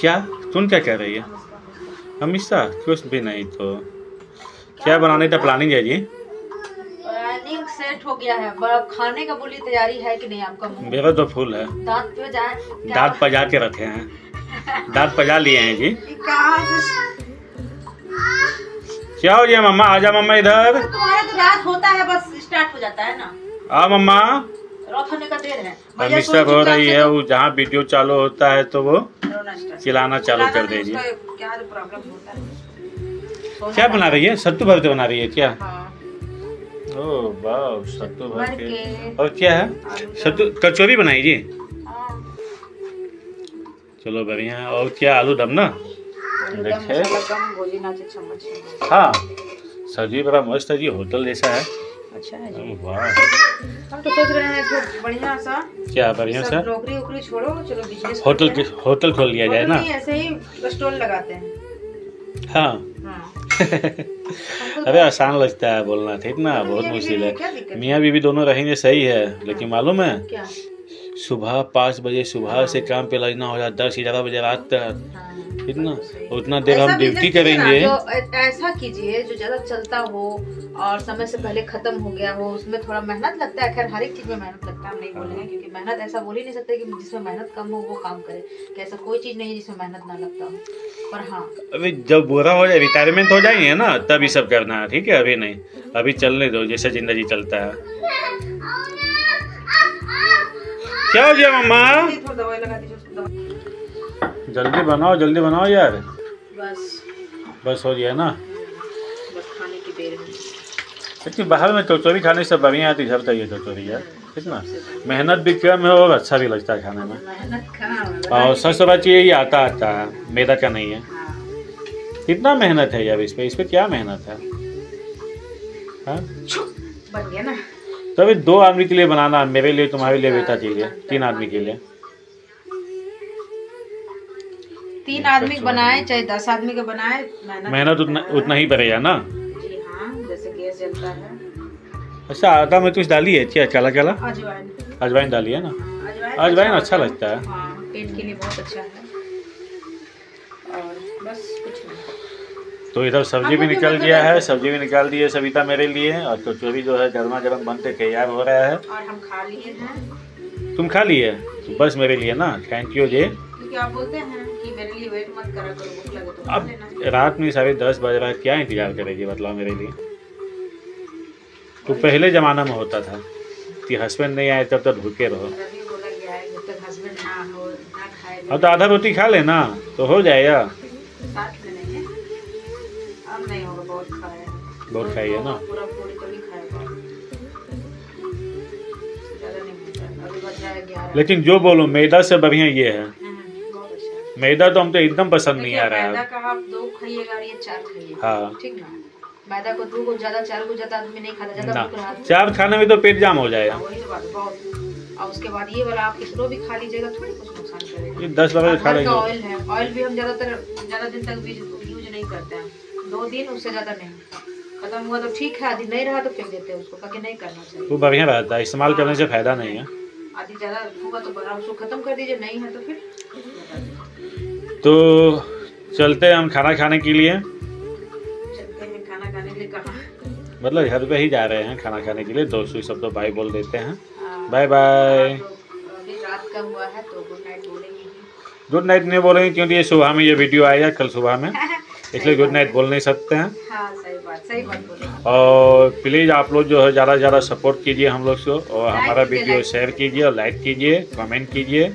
क्या? तुम क्या कह रही है? हमेशा कुछ भी नहीं तो। क्या बनाने का प्लानिंग है जी? प्लानिंग सेट हो गया है। पर अब खाने का बोली तैयारी है कि नहीं आपका मेरा तो फूल है। दांत पे जाए दांत पजा के रखे हैं। दांत पजा लिए हैं जी। क्या हो गया मम्मा? आजा मम्मा इधर। तुम्हारा तो रात होता है बस स्टार्ट हो जाता है ना। आ मम्मा। का देर है। भैया हो रही है तो वो जहाँ वीडियो चालू होता है तो वो। चिल्लाना चालू कर देगी क्या बना रही है? सत्तू भर के बना रही है क्या? हाँ। ओ वाह सत्तू भर के। और क्या है? सत्तू कचौरी बनाई जी हाँ, चलो बढ़िया और क्या आलू दम ना? देखे। गोली हाँ। सब्ज़ी बड़ा मस्त है जी होटल जैसा है। अच्छा है जी। हम तो सोच रहे हैं कि बढ़िया सा क्या बढ़िया सा? नौकरी वोकरी छोड़ो चलो बिज़नेस होटल होटल खोल लिया जाए ना? ऐसे ही स्टॉल लगाते हैं। हाँ। हाँ। अरे आसान लगता है बोलना ठीक ना? तो बहुत मुश्किल है। मियाँ बीवी दोनों रहेंगे सही है लेकिन मालूम है? सुबह पाँच बजे सुबह से काम पे लगना हो जाए दस ग्यारह बजे रात तक। ठीक ना सही। उतना देर हम ड्यूटी करेंगे। ऐसा कीजिए जो ज़्यादा चलता हो और समय से पहले खत्म हो गया हो उसमें थोड़ा मेहनत लगता है। खैर हर एक चीज़ में मेहनत लगता है हम नहीं बोलेंगे क्योंकि मेहनत ऐसा बोल ही नहीं सकते कि जिसमें मेहनत कम हो वो काम करे। कि ऐसा कोई चीज़ नहीं है जिसमें मेहनत ना लगता हो। पर हाँ। अभी जब बुरा हो जाए रिटायरमेंट हो जाएँगे ना तब ये सब करना है ठीक है? अभी नहीं। अभी चलने दो जैसे ज़िंदगी चलता है। क्या हो गया मम्मा? जल्दी बनाओ जल्दी बनाओ यार। बस। बस हो गया ना। बस खाने की देर है। लेकिन बाहर में कचौरी खाने से बढ़िया आती घर ये कचौरी यार ठीक ना मेहनत भी कम है और अच्छा भी लगता है खाने में। और सबसे बड़ा चीज़ ये आता आता है मैदा का नहीं है। हाँ। कितना मेहनत है यार इस पे इस पे क्या मेहनत है? हाँ? बन गया ना। तो अभी दो आदमी के लिए बनाना है, मेरे लिए तुम्हारे लिए बेटा के लिए तीन आदमी के लिए। तीन आदमी के बनाए चाहे दस आदमी के बनाए मेहनत उतना उतना ही पड़ेगा ना? जी हाँ जैसे गैस जलता है। अच्छा आटा में कुछ डाली है क्या? काला काला अजवाइन। अजवाइन डाली है ना? अजवाइन अजवाइन अच्छा लगता है। हाँ पेट के लिए बहुत अच्छा है। और बस कुछ नहीं। तो इधर सब्ज़ी भी निकल गया है। सब्ज़ी भी निकाल दी है सविता मेरे लिए। और कचौरी जो है गर्मा गर्म बनते तैयार हो रहा है। और हम खा लिए हैं। तुम खा लिए? तो बस मेरे लिए ना। Thank you ji. आप बोलते हैं कि मेरे लिए वेट मत करा करो भूख लगे तो अब रात में साढ़े दस बज रहा है क्या इंतज़ार करेगी? बताओ मेरे लिए। तो पहले जमाना में होता था कि हस्बैंड नहीं आए तब तक भूखे रहो। अब तो आधा रोटी खा लेना तो हो जाएगा। बहुत खाया बहुत खाई है ना। लेकिन जो बोलो मैदा से बढ़िया ये है। मैदा तो हम तो एकदम पसंद नहीं आ रहा मैदा है का आप दो खाइएगा और ये चार खाइए। हाँ। ठीक ना? मैदा को दो को ज़्यादा चार को ज़्यादा आदमी नहीं खाता ज़्यादा भूख रहा चार खाने में तो पेट जाम हो जाएगा। वही तो बात बहुत। और उसके बाद ये वाला आप कितनों भी खा लीजिएगा थोड़ी कुछ नुकसान करेगा। ये दस बार खा लेंगे। ऑयल है। ऑयल भी हम ज़्यादातर ज़्यादा दिन तक यूज़ नहीं करते हैं। दो दिन उससे ज़्यादा नहीं। खत्म हुआ तो ठीक है आदि नहीं रहा तो फेंक देते हैं उसको ताकि नहीं करना चाहिए। वो बढ़िया रहता है इस्तेमाल करने से फ़ायदा नहीं है। आदि ज़्यादा होगा तो बड़ा उसको खत्म कर दीजिए नहीं है तो फिर तो चलते हैं हम खाना खाने के लिए। चलते हैं खाना खाने के लिए कहाँ? मतलब घर पे ही जा रहे हैं खाना खाने के लिए दोस्तों सब तो बाय बोल देते हैं। हाँ, बाय बाय तो रात का हुआ है तो गुड नाइट बोलेंगे। गुड नाइट नहीं बोलेंगे क्योंकि ये सुबह में ये वीडियो आएगा कल सुबह में। इसलिए गुड नाइट बोल नहीं सकते हैं। हाँ सही बात सही बात और प्लीज़ आप लोग जो है ज़्यादा से ज़्यादा सपोर्ट कीजिए हम लोग को और हमारा वीडियो शेयर कीजिए। और लाइक कीजिए कमेंट कीजिए।